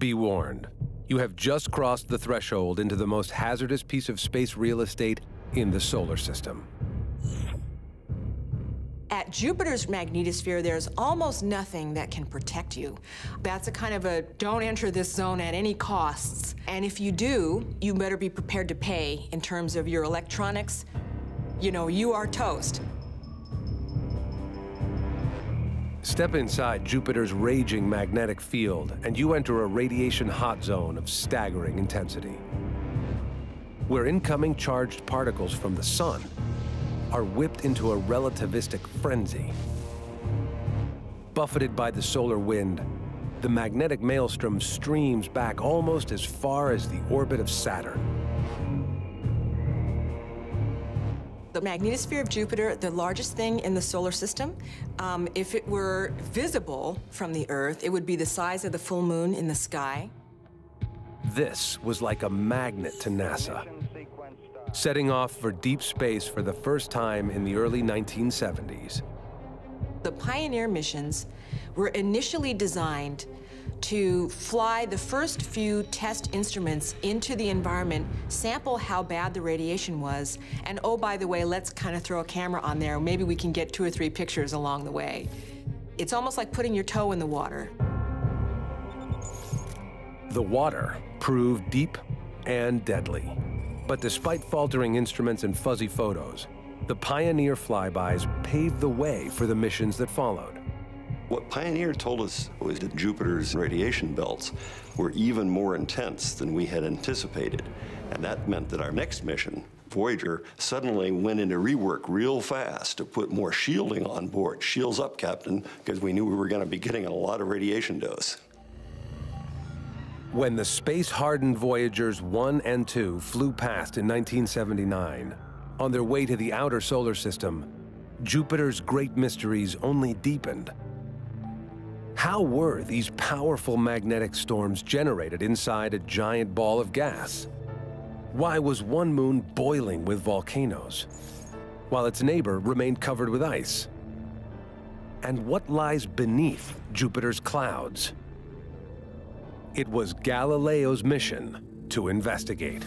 Be warned, you have just crossed the threshold into the most hazardous piece of space real estate in the solar system. At Jupiter's magnetosphere, there's almost nothing that can protect you. That's a kind of a don't enter this zone at any costs. And if you do, you better be prepared to pay in terms of your electronics. You know, you are toast. Step inside Jupiter's raging magnetic field, and you enter a radiation hot zone of staggering intensity, where incoming charged particles from the sun are whipped into a relativistic frenzy. Buffeted by the solar wind, the magnetic maelstrom streams back almost as far as the orbit of Saturn. The magnetosphere of Jupiter, the largest thing in the solar system, um, if it were visible from the Earth, it would be the size of the full moon in the sky. This was like a magnet to NASA, setting off for deep space for the first time in the early 1970s. The Pioneer missions were initially designed to fly the first few test instruments into the environment, sample how bad the radiation was, and oh, by the way, let's kind of throw a camera on there. Maybe we can get two or three pictures along the way. It's almost like putting your toe in the water. The water proved deep and deadly. But despite faltering instruments and fuzzy photos, the Pioneer flybys paved the way for the missions that followed. What Pioneer told us was that Jupiter's radiation belts were even more intense than we had anticipated. And that meant that our next mission, Voyager, suddenly went into rework real fast to put more shielding on board. Shields up, Captain, because we knew we were going to be getting a lot of radiation dose. When the space-hardened Voyagers 1 and 2 flew past in 1979, on their way to the outer solar system, Jupiter's great mysteries only deepened how were these powerful magnetic storms generated inside a giant ball of gas? Why was one moon boiling with volcanoes, while its neighbor remained covered with ice? And what lies beneath Jupiter's clouds? It was Galileo's mission to investigate.